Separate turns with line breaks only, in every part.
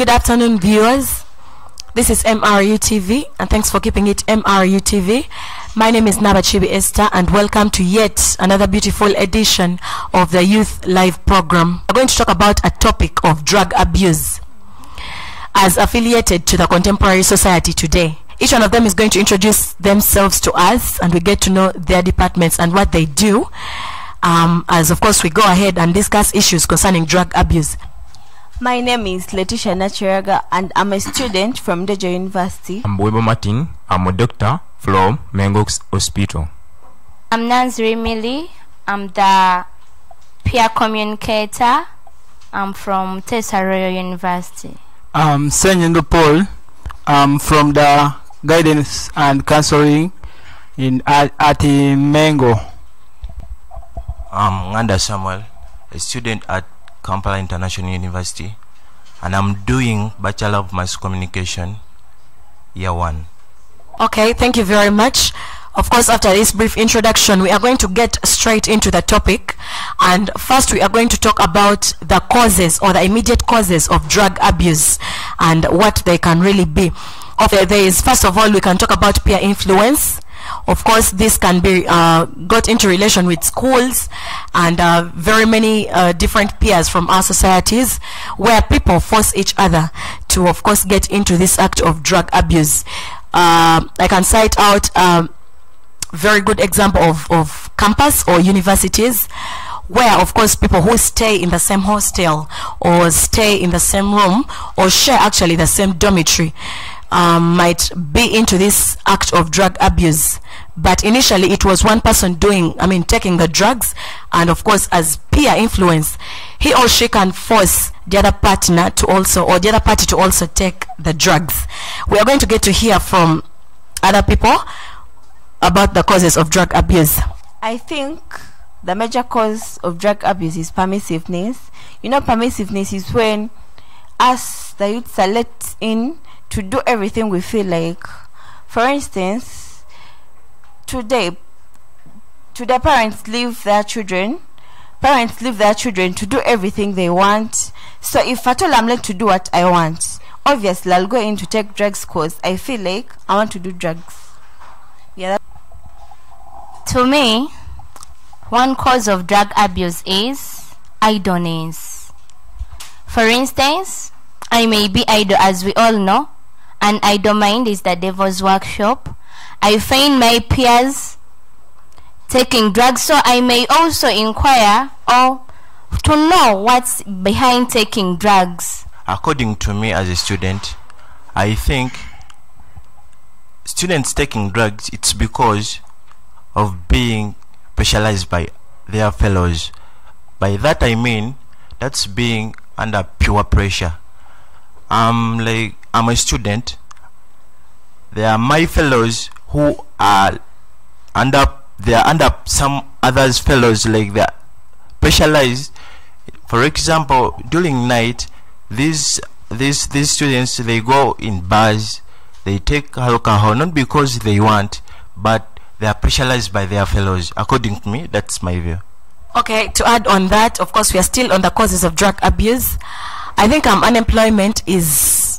Good afternoon, viewers. This is MRU TV, and thanks for keeping it MRU TV. My name is Nabachibi Esther, and welcome to yet another beautiful edition of the Youth Live program. We're going to talk about a topic of drug abuse as affiliated to the contemporary society today. Each one of them is going to introduce themselves to us, and we get to know their departments and what they do. Um, as of course, we go ahead and discuss issues concerning drug abuse.
My name is Letitia Nachiraga and I'm a student from Dejo University.
I'm Webo Martin. I'm a doctor from Mengox Hospital.
I'm Nanzri Mili. I'm the peer communicator. I'm from Tesaroyo University.
I'm Senyendo Paul. I'm from the guidance and counseling in at, at Mengo.
I'm Nganda Samuel, a student at Kampala International University, and I'm doing Bachelor of Mass Communication, Year 1.
Okay, thank you very much. Of course, after this brief introduction, we are going to get straight into the topic. And first, we are going to talk about the causes or the immediate causes of drug abuse and what they can really be. Okay, there is, first of all, we can talk about peer influence. Of course, this can be uh, got into relation with schools and uh, very many uh, different peers from our societies where people force each other to, of course, get into this act of drug abuse. Uh, I can cite out um, very good example of, of campus or universities where of course people who stay in the same hostel or stay in the same room or share actually the same dormitory um, might be into this act of drug abuse. But initially it was one person doing i mean taking the drugs. And of course as peer influence he or she can force the other partner to also or the other party to also take the drugs. We are going to get to hear from other people about the causes of drug abuse.
I think the major cause of drug abuse is permissiveness. You know, permissiveness is when us, the youths, are let in to do everything we feel like. For instance, today, today parents leave their children parents leave their children to do everything they want so if at all i'm let to do what i want obviously i'll go in to take drugs cause i feel like i want to do drugs yeah
To me, one cause of drug abuse is idleness. For instance, I may be idle as we all know. An idle mind is the devil's workshop. I find my peers taking drugs, so I may also inquire or to know what's behind taking drugs.
According to me as a student, I think students taking drugs it's because of being pressurized by their fellows. By that I mean that's being under pure pressure. I'm like I'm a student. There are my fellows who are under they are under some others fellows like they're pressurized. For example, during night, these these these students they go in bars, they take alcohol not because they want, but they are pressurized by their fellows. According to me, that's my view.
Okay, to add on that, of course, we are still on the causes of drug abuse. I think um, unemployment is,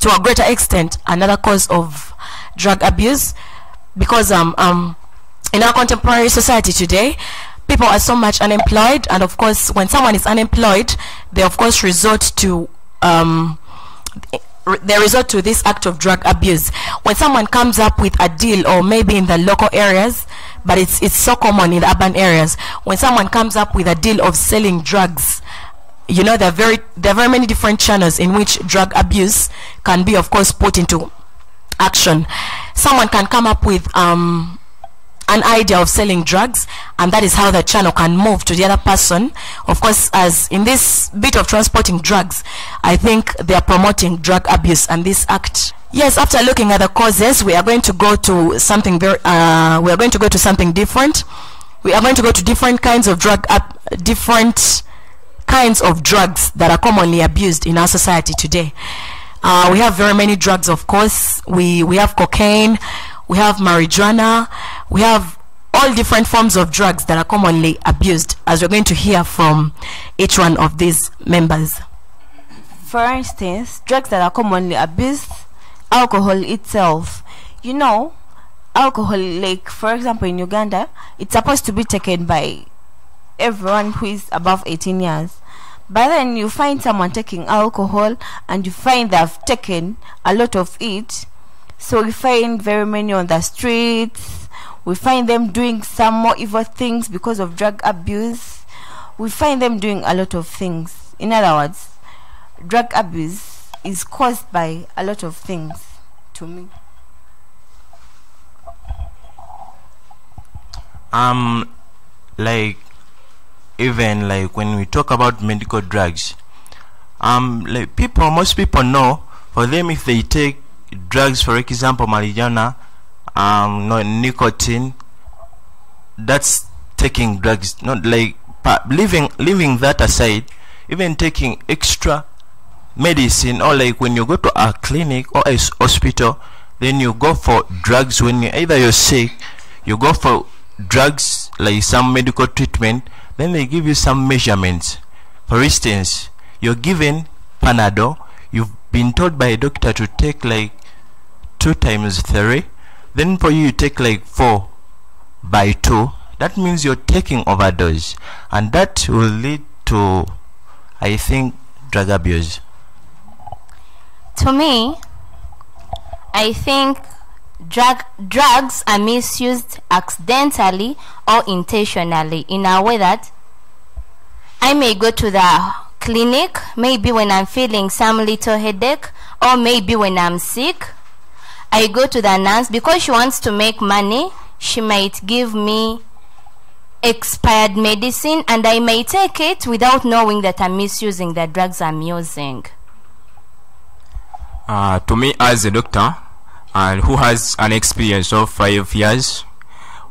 to a greater extent, another cause of drug abuse because um, um, in our contemporary society today, people are so much unemployed, and of course, when someone is unemployed, they of course resort to um, they resort to this act of drug abuse. When someone comes up with a deal, or maybe in the local areas, but it's it's so common in urban areas. When someone comes up with a deal of selling drugs, you know there are very there are very many different channels in which drug abuse can be, of course, put into action. Someone can come up with um, an idea of selling drugs and that is how the channel can move to the other person. Of course as in this bit of transporting drugs i think they are promoting drug abuse and this act. Yes after looking at the causes we are going to go to something very uh, we are going to go to something different. We are going to go to different kinds of drug ab- different kinds of drugs that are commonly abused in our society today uh, we have very many drugs, of course. We we have cocaine, we have marijuana, we have all different forms of drugs that are commonly abused. As we're going to hear from each one of these members.
for instance, drugs that are commonly abused, alcohol itself. You know, alcohol, like for example in Uganda, it's supposed to be taken by everyone who is above 18 years. But then you find someone taking alcohol and you find they've taken a lot of it. So we find very many on the streets. We find them doing some more evil things because of drug abuse. We find them doing a lot of things. In other words, drug abuse is caused by a lot of things to me.
um like even like when we talk about medical drugs um like people most people know for them if they take drugs for example marijuana um no nicotine that's taking drugs not like leaving leaving that aside even taking extra medicine or like when you go to a clinic or a hospital then you go for drugs when you either you're sick you go for drugs like some medical treatment then they give you some measurements. For instance you're given panadol you've been told by a doctor to take like two times three. Then for you you take like four by two. That means you're taking overdose. And that will lead to i think drug abuse.
To me, I think drug drugs are misused accidentally or intentionally in a way that I may go to the clinic maybe when I'm feeling some little headache or maybe when I'm sick. I go to the nurse because she wants to make money. She might give me expired medicine and I may take it without knowing that I'm misusing the drugs I'm using.
Uh, to me as a doctor and who has an experience of five years,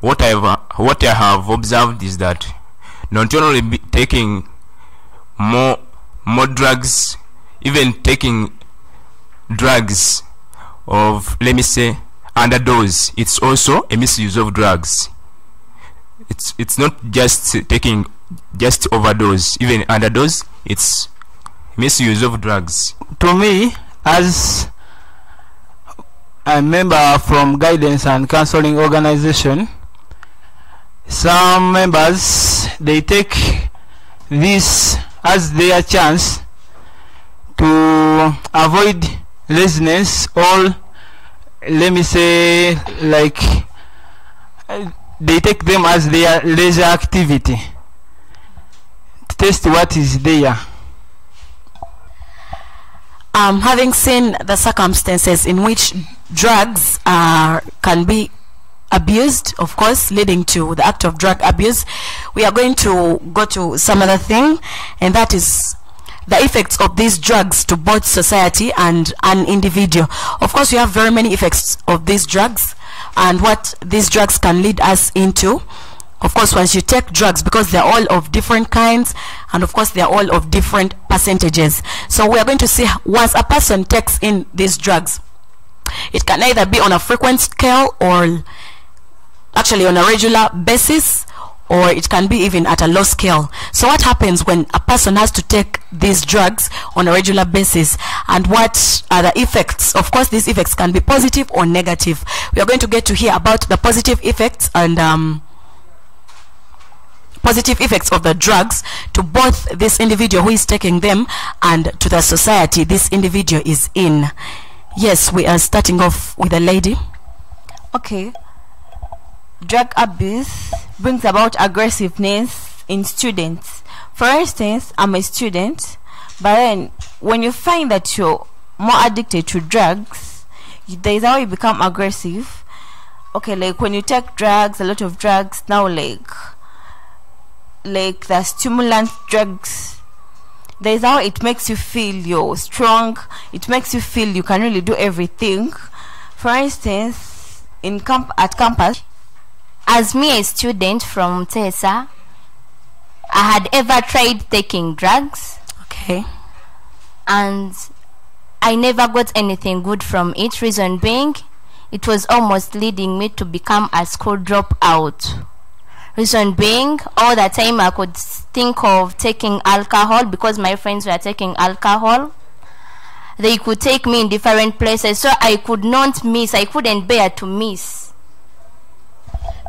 what I have, what I have observed is that not only taking more more drugs, even taking drugs of let me say underdose, it's also a misuse of drugs. It's it's not just taking just overdose, even underdose. It's misuse of drugs.
to me as a member from guidance and counseling organization. Some members they take this as their chance to avoid laziness or let me say like they take them as their leisure activity. To test what is there.
Um, having seen the circumstances in which drugs are can be abused, of course, leading to the act of drug abuse, we are going to go to some other thing, and that is the effects of these drugs to both society and an individual. Of course, we have very many effects of these drugs and what these drugs can lead us into. Of course, once you take drugs, because they're all of different kinds, and of course, they're all of different percentages. So we are going to see once a person takes in these drugs, it can either be on a frequent scale or actually on a regular basis or it can be even at a low scale. So what happens when a person has to take these drugs on a regular basis and what are the effects? Of course, these effects can be positive or negative. We are going to get to hear about the positive effects and um, positive effects of the drugs to both this individual who is taking them and to the society this individual is in. Yes, we are starting off with a lady.
Okay. Drug abuse brings about aggressiveness in students. For instance, I'm a student, but then when you find that you're more addicted to drugs, you, there's how you become aggressive. Okay, like when you take drugs, a lot of drugs now, like like the stimulant drugs there's how it makes you feel you're strong it makes you feel you can really do everything for instance in camp at campus
As me, a student from Tesa, I had ever tried taking drugs
Okay.
and I never got anything good from it. Reason being, it was almost leading me to become a school dropout. Reason being, all the time I could think of taking alcohol because my friends were taking alcohol, they could take me in different places so i could not miss i couldn't bear to miss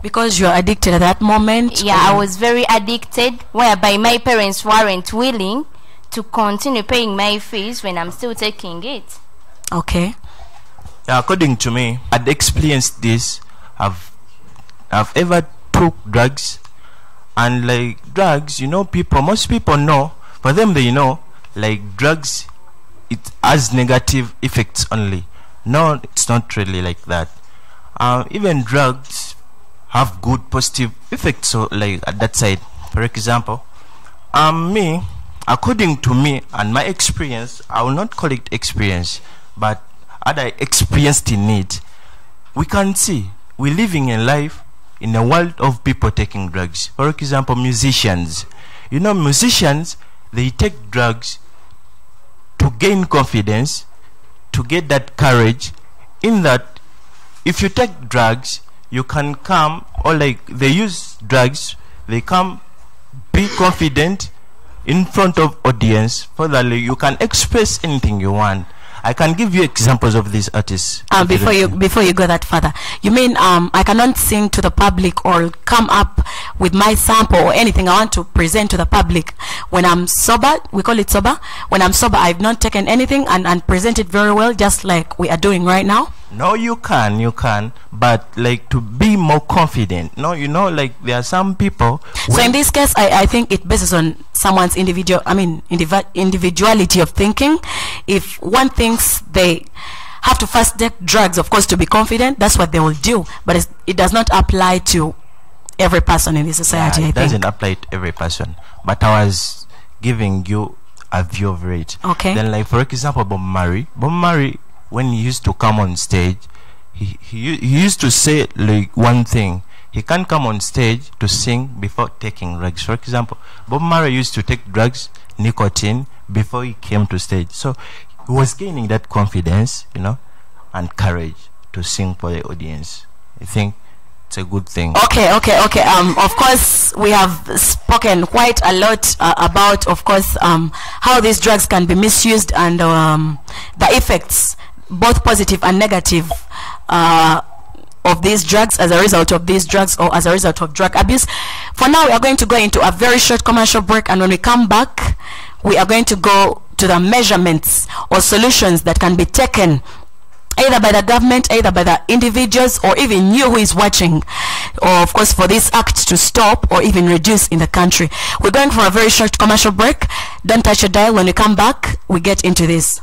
Because you're addicted at that moment.
yeah i was very addicted whereby my parents weren't willing to continue paying my fees when i'm still taking it
Okay.
According to me, I'd experienced this. I've I've ever took drugs, and like drugs, you know, people, most people know. For them, they know like drugs, it has negative effects only. No, it's not really like that. Uh, even drugs have good positive effects. So, like at that side, for example, um, me, according to me and my experience, I will not call it experience, but I experienced in it, we can see we're living a life in a world of people taking drugs. For example, musicians. You know, musicians, they take drugs to gain confidence, to get that courage, in that if you take drugs, you can come, or like they use drugs, they come be confident in front of audience furtherly you can express anything you want i can give you examples of these artists
Um, before you before you go that further, you mean um, I cannot sing to the public or come up with my sample or anything I want to present to the public when I'm sober? We call it sober. When I'm sober, I've not taken anything and, and present it very well, just like we are doing right now.
No you can you can but like to be more confident no you know like there are some people
So in this case, I, I think it bases on someone's individual, I mean, indivi- individuality of thinking. If one thinks they have to first take drugs, of course, to be confident, that's what they will do. But it's, it does not apply to every person in the society,
Yeah,
I
it
think.
doesn't apply to every person but i was giving you a view of it
Okay.
then like for example bob marley bob marley when he used to come on stage he, he, he used to say like one thing. He can't come on stage to sing before taking drugs. For example bob marley used to take drugs nicotine before he came to stage. So he was gaining that confidence you know and courage to sing for the audience. I think it's a good thing.
Okay, okay, okay. Um, of course, we have spoken quite a lot uh, about, of course, um, how these drugs can be misused and um, the effects, both positive and negative, uh, of these drugs as a result of these drugs or as a result of drug abuse. For now, we are going to go into a very short commercial break, and when we come back, we are going to go to the measurements or solutions that can be taken either by the government, either by the individuals, or even you who is watching, or of course for this act to stop or even reduce in the country. We're going for a very short commercial break. Don't touch your dial. When we come back, we get into this.